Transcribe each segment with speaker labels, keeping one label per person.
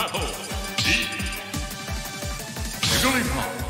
Speaker 1: Battle. E. Jigglypuff.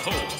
Speaker 1: trabajo.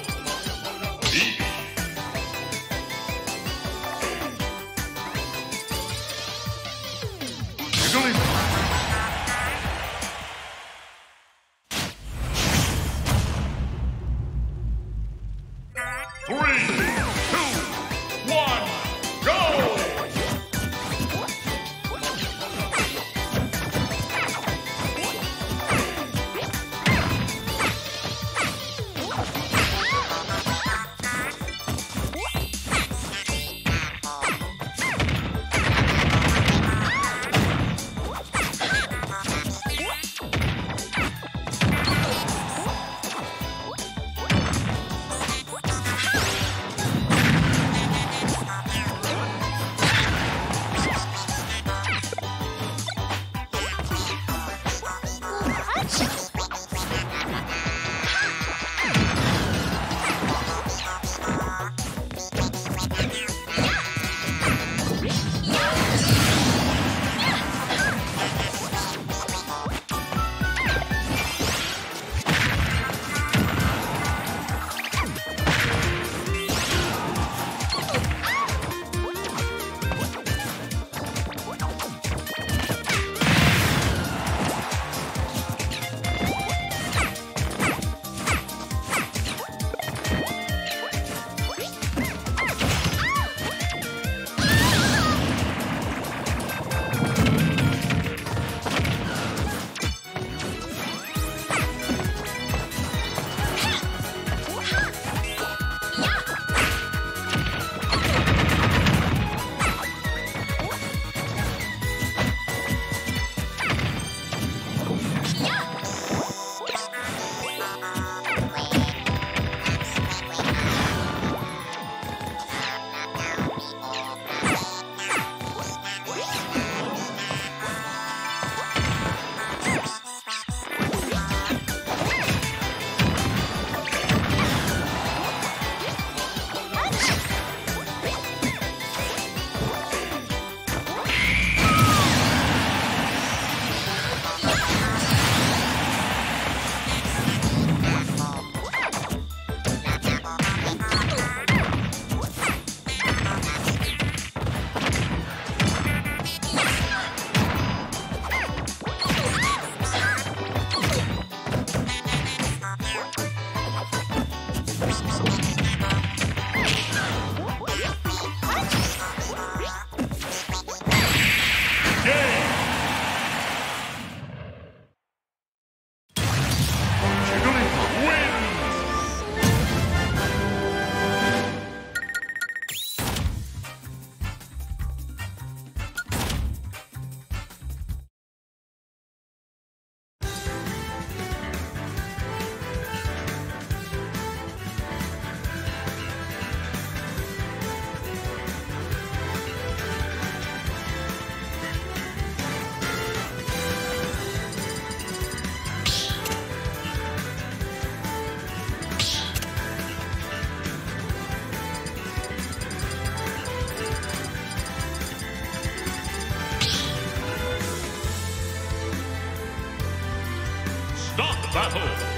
Speaker 1: battle.